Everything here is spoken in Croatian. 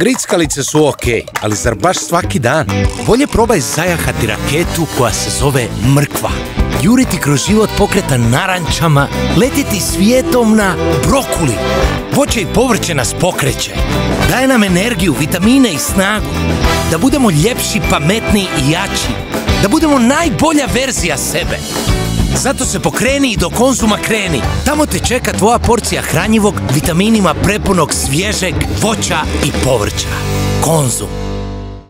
Grickalice su ok, ali zar baš svaki dan? Bolje probaj zajahati raketu koja se zove mrkva. Juriti kroz život pokreta narančama, letjeti svijetom na brokuli. Voće i povrće nas pokreće. Daje nam energiju, vitamine i snagu. Da budemo ljepši, pametniji i jači. Da budemo najbolja verzija sebe. Zato se pokreni i do konzuma kreni. Tamo te čeka tvoja porcija hranjivog, vitaminima prepunog svježeg voća i povrća. Konzum.